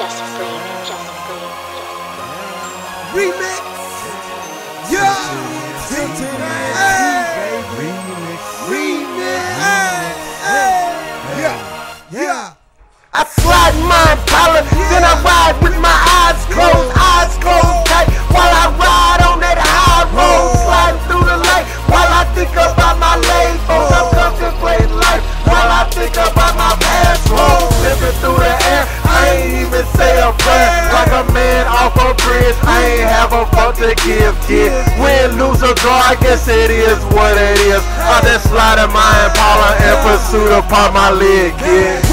Justice League, Justice League. Remix. Yeah. Hey. Remix. Hey. Hey. Yeah. Yeah. I slide my Impala, then I ride to give, win, lose or draw, I guess it is what it is, I just slide in my Impala in pursuit pop my lid, kid.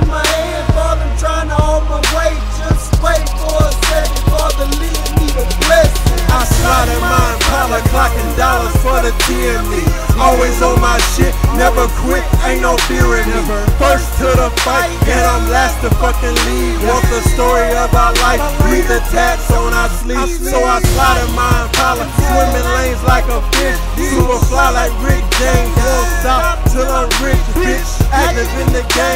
In my hand, Father, I'm trying to hold my weight. Just wait for a second, Father, lead me to blessing. I in my Impala, clocking dollars for the TME. Always on my shit, never quit, ain't no fear in me. First to the fight, and I'm last to fucking lead. Want the story of our life, read the tats on our sleeves. So I in my Impala,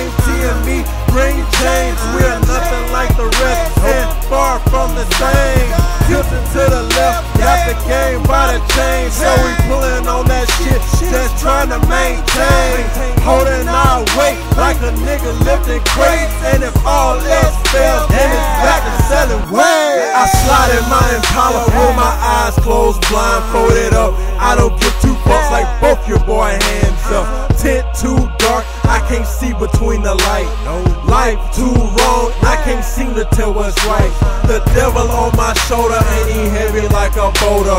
the game, TME, bring change. We're nothing like the rest, and far from the same. Tilting to the left, got the game by the chain. So we pulling on that shit, just trying to maintain. Holding our weight like a nigga lifting crates. And if all else fails, then it's back to selling weight. I slide in my Impala with my eyes closed, blindfolded up. I don't give two fucks like both your boy hands up. Tent too dark, can't see between the light. Life too wrong, I can't seem to tell what's right. The devil on my shoulder ain't he heavy like a boulder.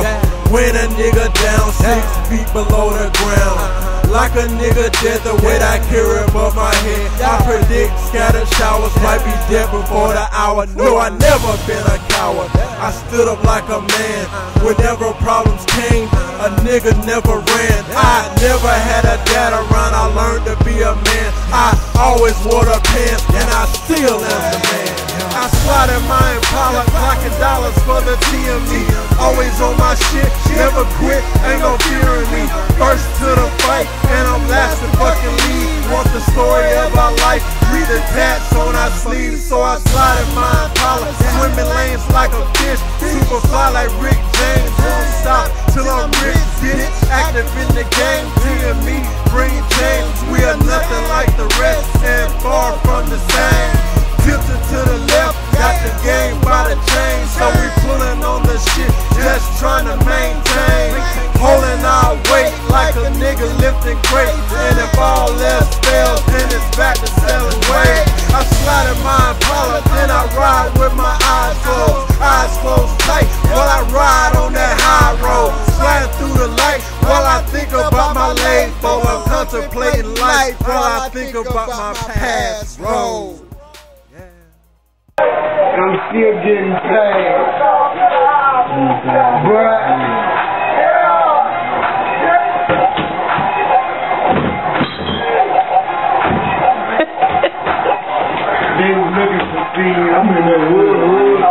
When a nigga down six feet below the ground. Like a nigga dead, the weight I carry above my head. I predict scattered showers might be dead before the hour. No, I never been a coward. I stood up like a man. Whenever problems came, a nigga never ran. I never had a dad around. I learned to be a man. Always wore the pants, and I still am the man. I slide in my Impala, clocking dollars for the TME. Always on my shit, never quit, ain't no fear in me. First to the fight, and I'm last to fucking leave. Want the story of our life, read the tats on our sleeves. So I slide in my Impala, swimming lanes like a fish. Super fly like Rick James, won't stop till I'm rich, bitch. Active in the game, TME, bring change. Contemplating life while I think about my past road. I'm still getting paid. Bruh.